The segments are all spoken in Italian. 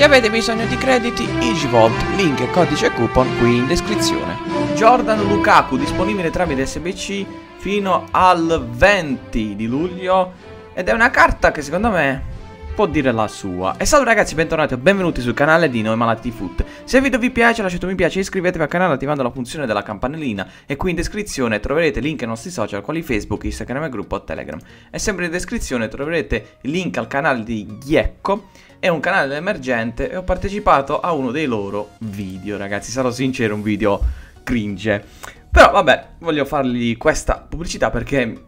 Se avete bisogno di crediti, EasyVolt, link e codice coupon qui in descrizione. Jordan Lukaku disponibile tramite SBC fino al 20 di luglio ed è una carta che secondo me può dire la sua. E salve ragazzi, bentornati o benvenuti sul canale di Noi Malati Foot. Se il video vi piace lasciate un mi piace iscrivetevi al canale attivando la funzione della campanellina e qui in descrizione troverete link ai nostri social quali Facebook, Instagram e gruppo Telegram. E sempre in descrizione troverete il link al canale di Ghiecco è un canale emergente e ho partecipato a uno dei loro video, ragazzi. Sarò sincero, un video cringe. Vabbè, voglio fargli questa pubblicità perché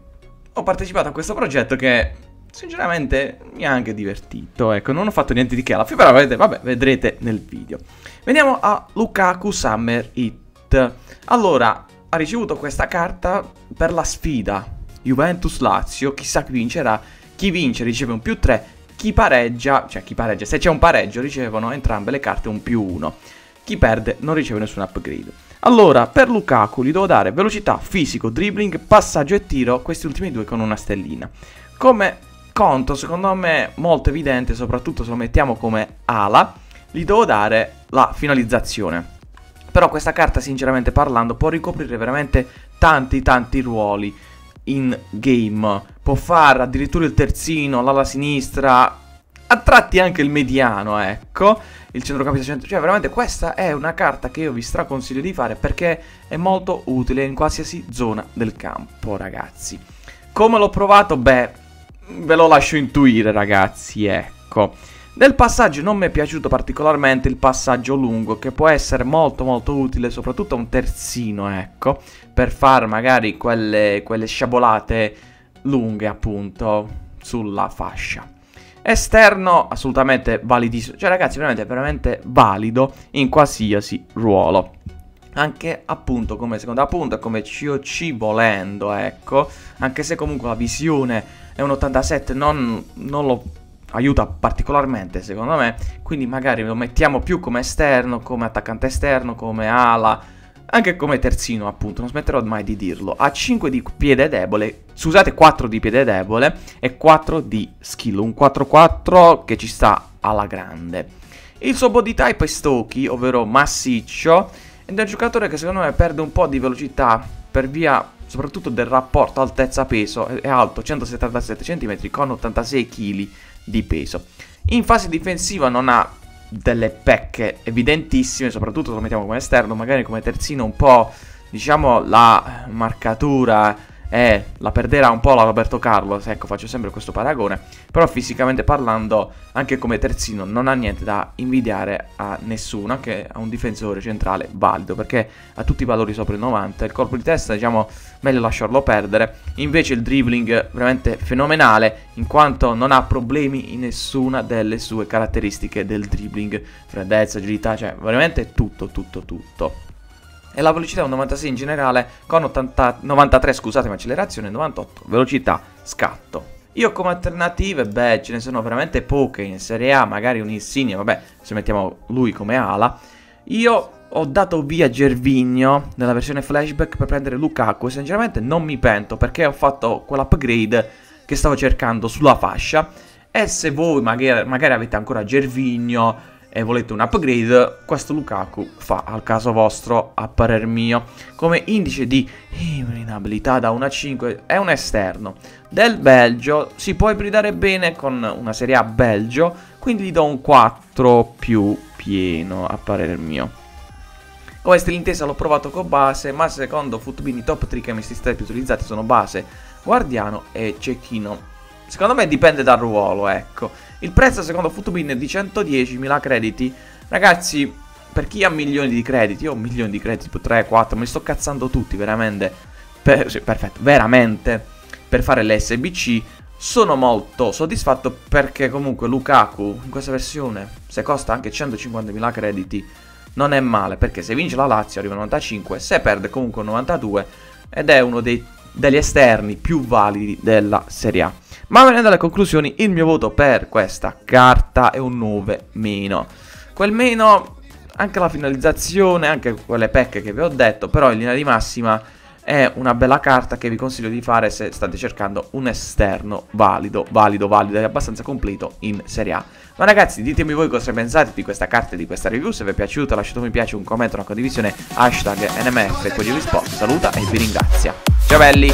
ho partecipato a questo progetto che sinceramente mi ha anche divertito. Ecco, non ho fatto niente di che alla fine, però vedete, vabbè, vedrete nel video. Veniamo a Lukaku Summer Hit. Allora, ha ricevuto questa carta per la sfida Juventus-Lazio, chissà chi vincerà. Chi vince riceve un più 3 chi pareggia, cioè chi pareggia, se c'è un pareggio ricevono entrambe le carte un più 1. Chi perde non riceve nessun upgrade. Allora, per Lukaku gli devo dare velocità, fisico, dribbling, passaggio e tiro, questi ultimi due con una stellina. Come conto, secondo me, molto evidente, soprattutto se lo mettiamo come ala, gli devo dare la finalizzazione. Però questa carta, sinceramente parlando, può ricoprire veramente tanti tanti ruoli in game. Può fare addirittura il terzino, l'ala sinistra, a tratti anche il mediano, ecco. Il centrocampista centro. Cioè, veramente questa è una carta che io vi straconsiglio di fare perché è molto utile in qualsiasi zona del campo, ragazzi. Come l'ho provato? Beh, ve lo lascio intuire, ragazzi, ecco. Del passaggio non mi è piaciuto particolarmente il passaggio lungo, che può essere molto molto utile, soprattutto a un terzino, ecco, per fare magari quelle, quelle sciabolate lunghe, appunto, sulla fascia. Esterno, assolutamente validissimo, cioè ragazzi, veramente, veramente valido in qualsiasi ruolo. Anche appunto come seconda punta, come COC volendo, ecco, anche se comunque la visione è un 87, non, non lo aiuta particolarmente secondo me, quindi magari lo mettiamo più come esterno, come attaccante esterno, come ala, anche come terzino appunto, non smetterò mai di dirlo. Ha 5 di piede debole, scusate 4 di piede debole e 4 di skill, un 4-4 che ci sta alla grande. Il suo body type è stocky, ovvero massiccio, ed è un giocatore che secondo me perde un po' di velocità per via soprattutto del rapporto altezza-peso, è alto 177 cm con 86 kg di peso. In fase difensiva non ha delle pecche evidentissime, soprattutto se lo mettiamo come esterno, magari come terzino un po', diciamo, la marcatura e la perderà un po' la Roberto Carlos, ecco faccio sempre questo paragone, però fisicamente parlando anche come terzino non ha niente da invidiare a nessuno, che ha un difensore centrale valido, perché ha tutti i valori sopra il 90, il colpo di testa diciamo meglio lasciarlo perdere, invece il dribbling veramente fenomenale, in quanto non ha problemi in nessuna delle sue caratteristiche del dribbling, freddezza, agilità, cioè veramente tutto, tutto, tutto e la velocità è un 96 in generale con 80, 93 scusatemi accelerazione 98 velocità scatto. Io come alternative beh ce ne sono veramente poche in Serie A magari un Insigne vabbè se mettiamo lui come ala. Io ho dato via Gervigno nella versione flashback per prendere Lukaku e sinceramente non mi pento perché ho fatto quell'upgrade che stavo cercando sulla fascia. E se voi magari, magari avete ancora Gervigno e volete un upgrade, questo Lukaku fa al caso vostro, a parer mio. Come indice di ibridabilità da 1 a 5 è un esterno. Del Belgio si può ibridare bene con una serie A Belgio, quindi gli do un 4 più pieno, a parer mio. Come l'intesa l'ho provato con base, ma secondo Footbin i top 3 chemisti più utilizzati sono base, guardiano e cecchino. Secondo me dipende dal ruolo, ecco. Il prezzo secondo Futubin è di 110.000 crediti. Ragazzi, per chi ha milioni di crediti, io ho milioni di crediti, tipo 3, 4, mi sto cazzando tutti, veramente. Per, sì, perfetto, veramente. Per fare l'SBC sono molto soddisfatto perché comunque Lukaku in questa versione, se costa anche 150.000 crediti, non è male. Perché se vince la Lazio arriva a 95, se perde comunque 92 ed è uno dei degli esterni più validi della Serie A. Ma venendo alle conclusioni, il mio voto per questa carta è un 9 meno. Quel meno, anche la finalizzazione, anche quelle pecche che vi ho detto, però in linea di massima è una bella carta che vi consiglio di fare se state cercando un esterno valido, valido, valido e abbastanza completo in Serie A. Ma ragazzi, ditemi voi cosa pensate di questa carta e di questa review, se vi è piaciuta lasciate un mi piace, un commento, una condivisione, hashtag NMF poi vi rispondo, saluta e vi ringrazia. Ciao belli!